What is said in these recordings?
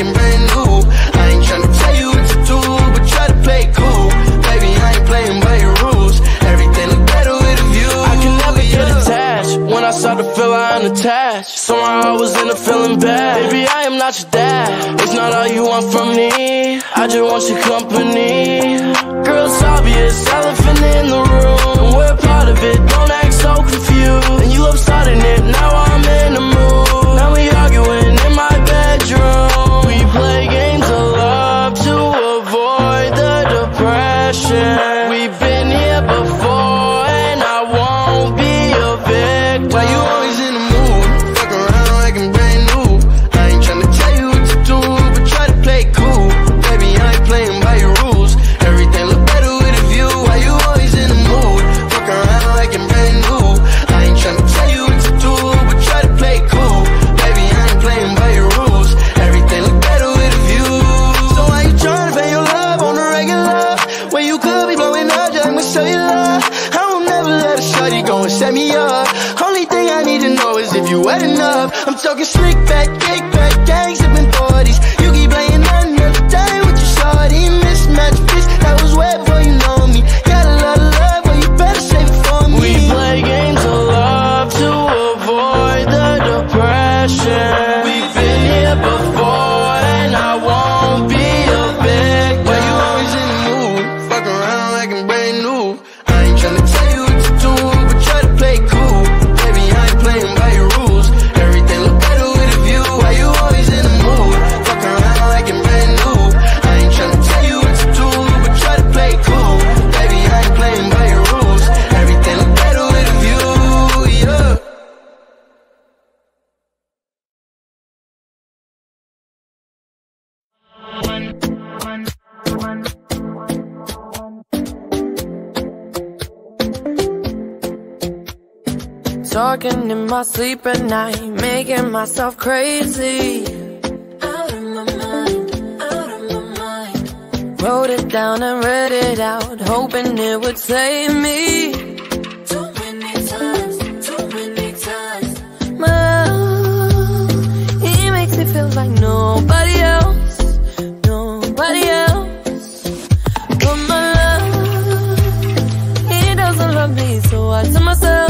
looking brand new. I ain't tryna tell you what to do, but try to play cool. Baby, I ain't playing by your rules. Everything look better with a view. I can never get attached. When I start to feel I'm attached, somehow I was in a feeling bad. Baby, I am not your dad. It's not all you want from me. I just want your company. Girl, it's obvious, elephant in the room. We're part of it. Don't act so confused. And you love starting it. Now I'm in the talking in my sleep at night, making myself crazy. Out of my mind, out of my mind. Wrote it down and read it out, hoping it would save me. Too many times, too many times. Well, he makes me feel like nobody else, nobody else. But my love, he doesn't love me, so I tell myself.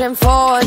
looking for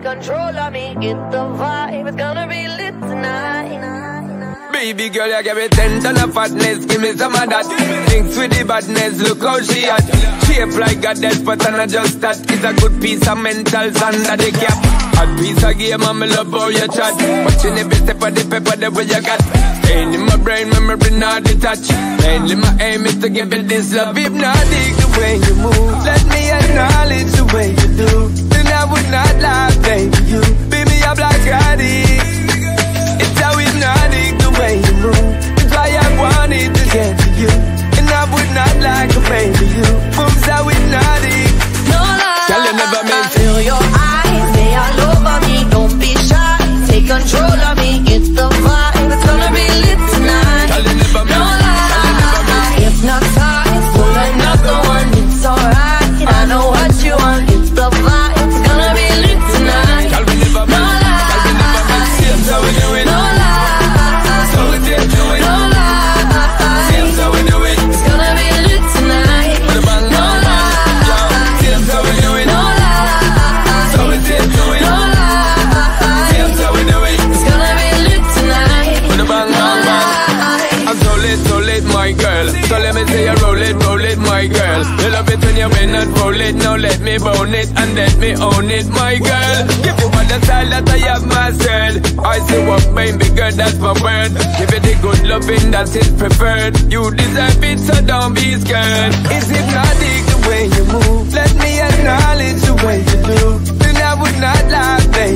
Take control of me, get the vibe. It's gonna be lit tonight. Baby girl, you give me ten ton of fatness, give me some of that. Thinks with the badness, look how she at. Shape like a dead and I just that. It's a good piece of mentals under the cap. A piece of game, I'm love how you chat. Watching every step of the paper, the way you got. Staying in my brain, memory not detached. Mainly my aim is to give it this love. If not, dig the way you move. Let me acknowledge the way it. Now let me bone it and let me own it, my girl. Give you all the style that I have myself. I say what, baby girl, that's my word. Give it the good loving that is preferred. You deserve it, so don't be scared. Is it not the way you move? Let me acknowledge the way you do. Then I would not lie, baby.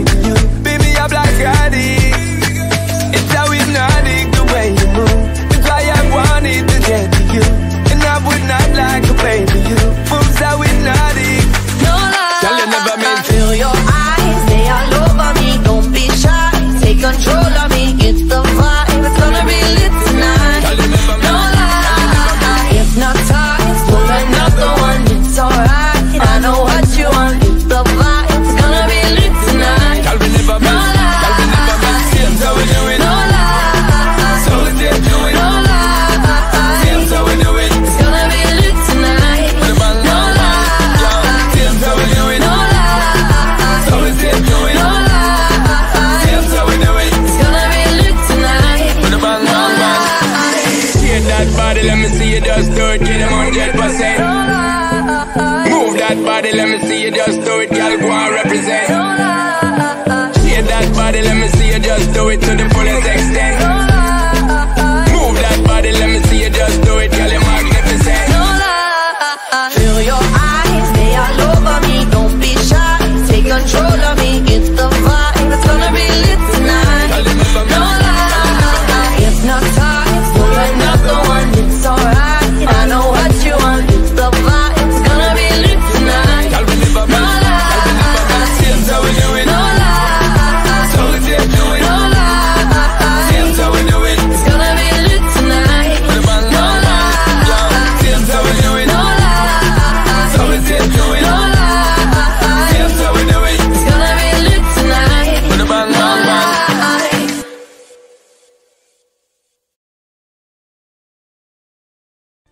That body, let me see you just do it. Get hundred percent. Move that body, let me see you just do it. Girl, go and represent. Shake that body, let me see you just do it to the fullest extent.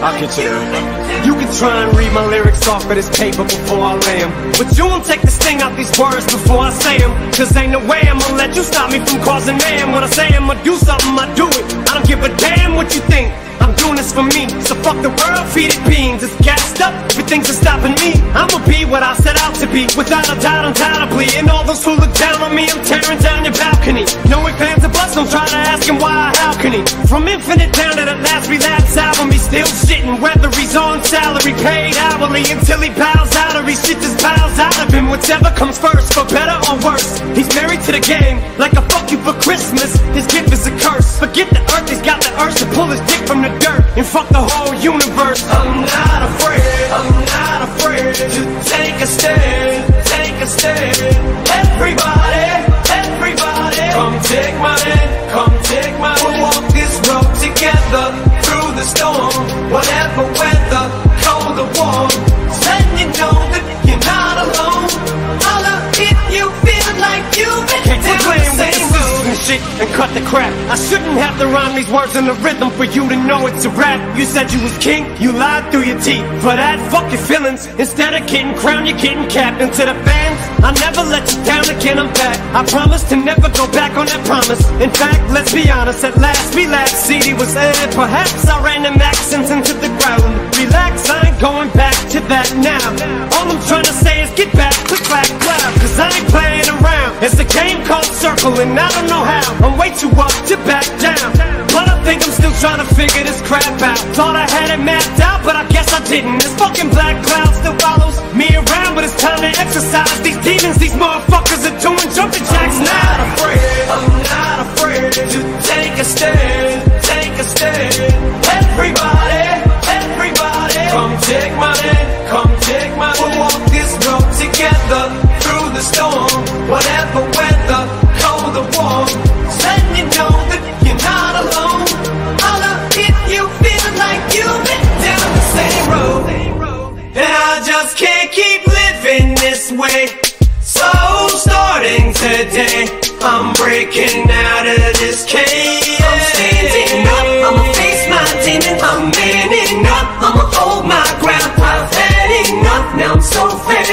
I'll get you. You can try and read my lyrics off of this paper before I lay 'em. But you won't take the sting out these words before I say 'em. Cause ain't no way I'm gonna let you stop me from causing man. When I say I'm gonna do something, I do it. I don't give a damn what you think. I'm doing this for me. So fuck the world, feed it beans. It's gassed up, everything's stopping me. I'ma be what I set out to be, without a doubt, undoubtedly. And all those who look down on me, I'm tearing down your balcony. No ifs, ands, or buts, don't try to ask him why, how can he? From infinite down to the last relapse album, he's still shitting. Whether he's on salary, paid hourly, until he bows out or he shit just bows out of him. Whatever comes first, for better or worse. He's married to the game, like a fuck you for Christmas. His gift is a curse. Forget the earth, he's got urge to pull his dick from the dirt and fuck the whole universe. I'm not afraid, I shouldn't have to rhyme these words in the rhythm for you to know it's a rap. You said you was king, you lied through your teeth. For that, fuck your feelings. Instead of getting crowned, you're getting capped. And to the fans, I'll never let you down again. I'm back. I promise to never go back on that promise. In fact, let's be honest. At last, we laughed. CD was aired. Perhaps I ran them accents into the ground. Relax, I ain't going back to that now. All I'm trying to say is get back, click, clack, clap. Cause I ain't playing around. It's a Circle, and I don't know how. I'm way too up to back down. But I think I'm still trying to figure this crap out. Thought I had it mapped out, but I guess I didn't. This fucking black cloud still follows me around, but it's time to exercise these demons. These motherfuckers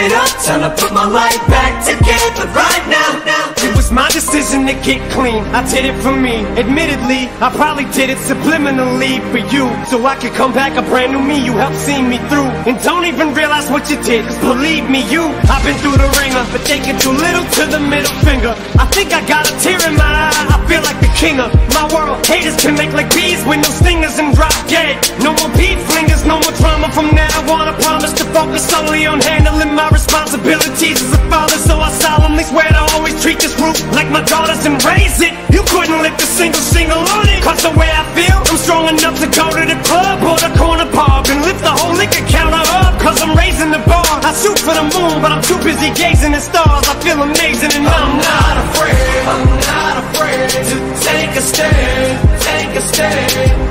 fed up. Time to put my life back together to get clean. I did it for me. Admittedly, I probably did it subliminally for you. So I could come back a brand new me. You helped see me through. And don't even realize what you did. Cause believe me, you, I've been through the wringer. But taking too little to the middle finger. I think I got a tear in my eye. I feel like the king of my world. Haters can make like bees with no stingers and drop dead. No more beat flingers, no more drama from now on. I promise to focus solely on handling my responsibilities as a father. So I solemnly swear to always treat this group like my daughters and raise it. You couldn't lift a single single on it. Cause the way I feel, I'm strong enough to go to the club or the corner pub and lift the whole liquor counter up. Cause I'm raising the bar. I shoot for the moon, but I'm too busy gazing at stars. I feel amazing and I'm not afraid. I'm not afraid to take a stand. Take a stand.